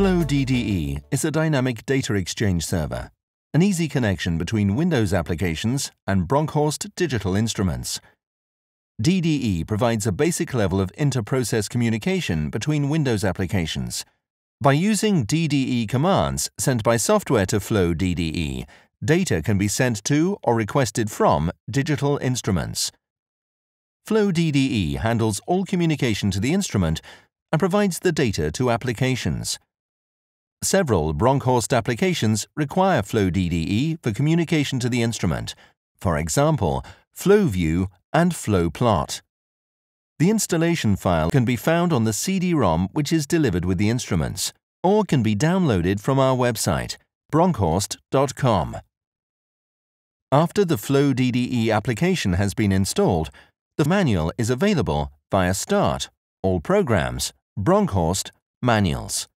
Flow DDE is a dynamic data exchange server, an easy connection between Windows applications and Bronkhorst digital instruments. DDE provides a basic level of inter-process communication between Windows applications. By using DDE commands sent by software to Flow DDE, data can be sent to or requested from digital instruments. Flow DDE handles all communication to the instrument and provides the data to applications. Several Bronkhorst applications require Flow DDE for communication to the instrument, for example, FlowView and FlowPlot. The installation file can be found on the CD-ROM which is delivered with the instruments, or can be downloaded from our website, bronkhorst.com. After the Flow DDE application has been installed, the manual is available via Start, All Programs, Bronkhorst, Manuals.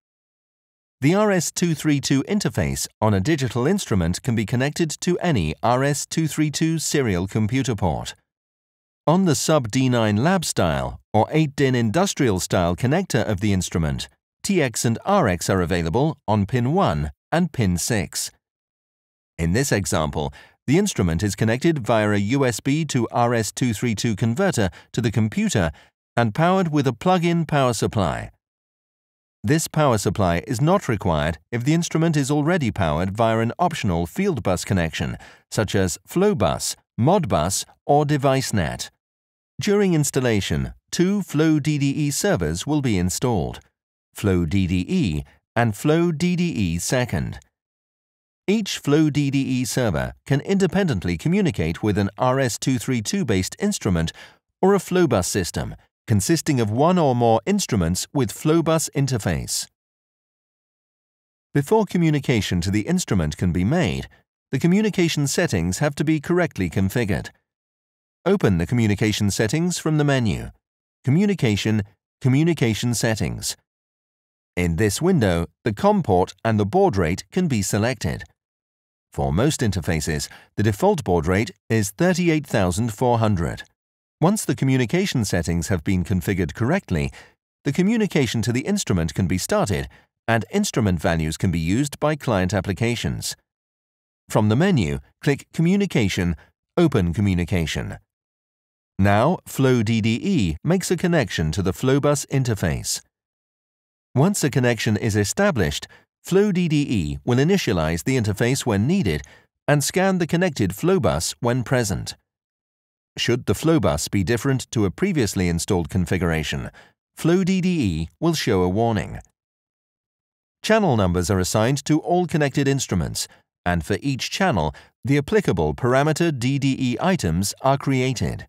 The RS-232 interface on a digital instrument can be connected to any RS-232 serial computer port. On the Sub-D9 lab style or 8-DIN industrial style connector of the instrument, TX and RX are available on pin 1 and pin 6. In this example, the instrument is connected via a USB to RS-232 converter to the computer and powered with a plug-in power supply. This power supply is not required if the instrument is already powered via an optional field bus connection, such as Flowbus, Modbus, or DeviceNet. During installation, two Flow DDE servers will be installed, Flow DDE and Flow DDE Second. Each Flow DDE server can independently communicate with an RS-232-based instrument or a Flowbus system consisting of one or more instruments with Flowbus interface. Before communication to the instrument can be made, the communication settings have to be correctly configured. Open the communication settings from the menu. Communication, Communication Settings. In this window, the COM port and the baud rate can be selected. For most interfaces, the default baud rate is 38400. Once the communication settings have been configured correctly, the communication to the instrument can be started and instrument values can be used by client applications. From the menu, click Communication, Open Communication. Now, Flow DDE makes a connection to the Flowbus interface. Once a connection is established, Flow DDE will initialize the interface when needed and scan the connected Flowbus when present. Should the Flowbus be different to a previously installed configuration, Flow DDE will show a warning. Channel numbers are assigned to all connected instruments, and for each channel, the applicable parameter DDE items are created.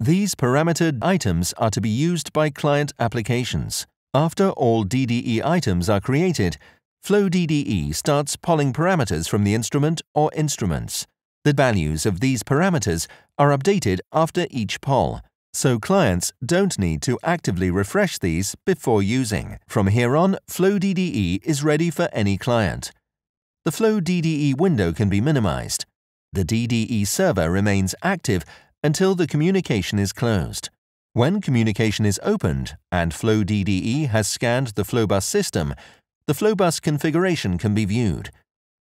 These parameter items are to be used by client applications. After all DDE items are created, Flow DDE starts polling parameters from the instrument or instruments. The values of these parameters are updated after each poll, so clients don't need to actively refresh these before using. From here on, Flow DDE is ready for any client. The Flow DDE window can be minimized. The DDE server remains active until the communication is closed. When communication is opened and Flow DDE has scanned the Flowbus system, the Flowbus configuration can be viewed.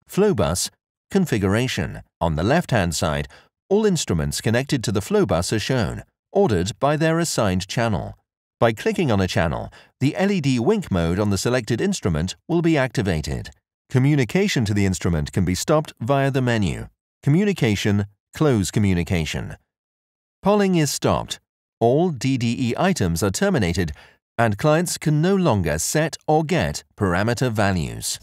Flowbus Configuration. On the left-hand side, all instruments connected to the Flowbus are shown, ordered by their assigned channel. By clicking on a channel, the LED wink mode on the selected instrument will be activated. Communication to the instrument can be stopped via the menu. Communication, Close Communication. Polling is stopped. All DDE items are terminated and clients can no longer set or get parameter values.